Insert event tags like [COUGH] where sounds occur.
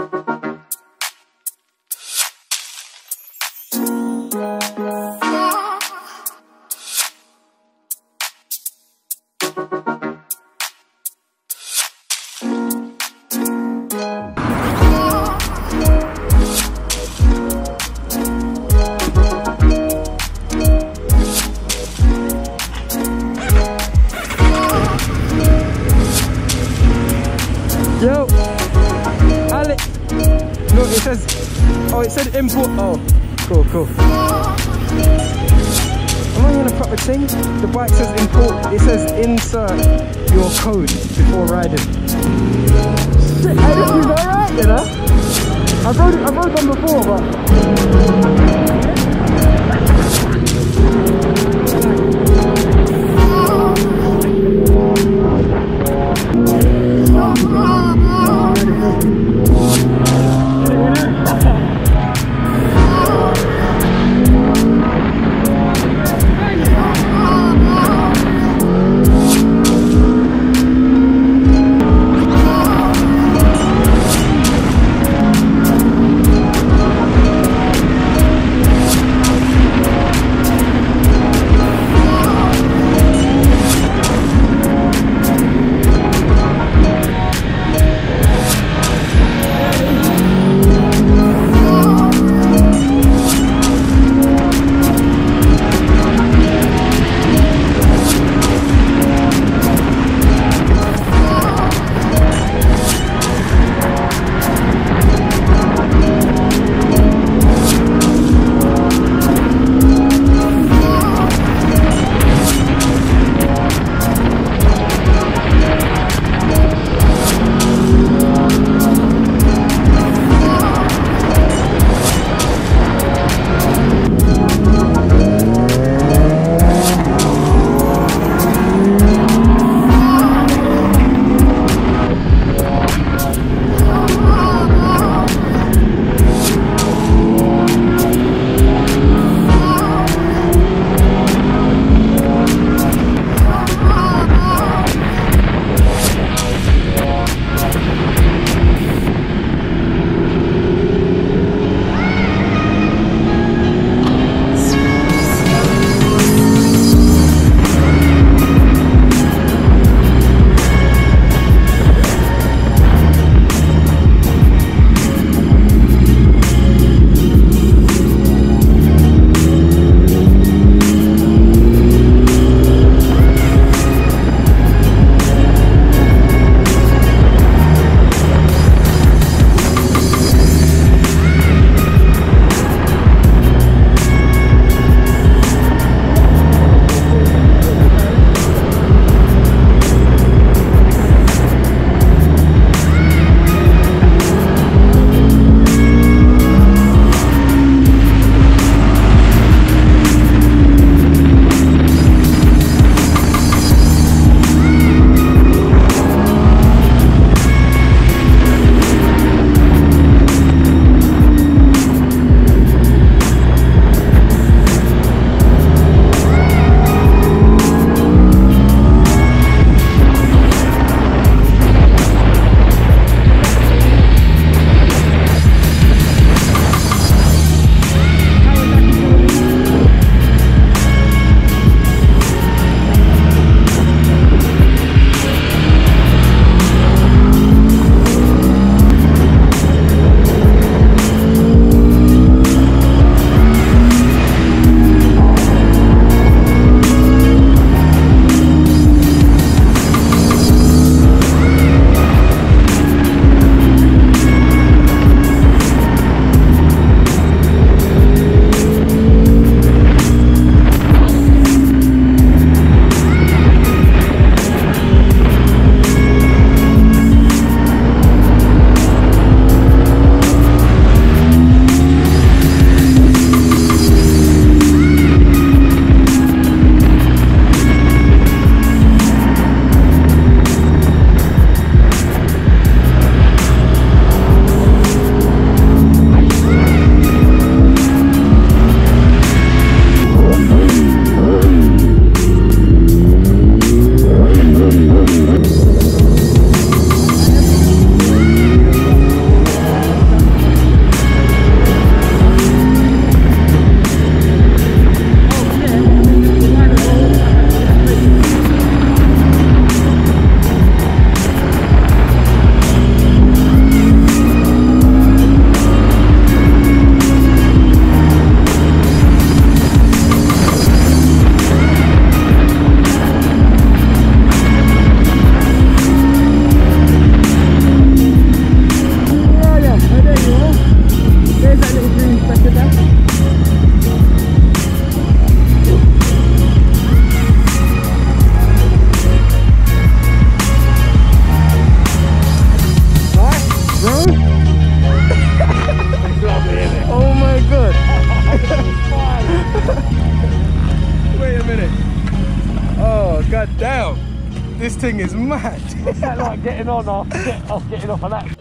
Yo, says. Oh, it said import. Oh, cool, cool. Am I gonna proper thing? The bike says import. It says insert your code before riding. Shit, hey, alright, you know. I've rode, I've rode them before, but This thing is mad. It's [LAUGHS] that like getting on get, after getting off an act.